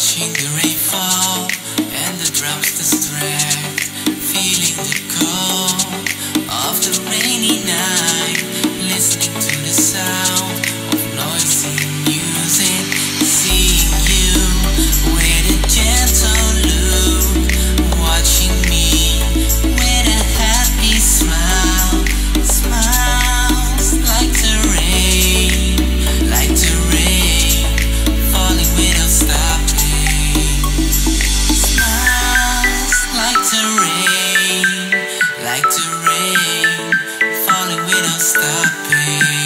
Watching the rainfall and the drops distract Feeling the cold of the rainy night. Listening rain, falling without stopping.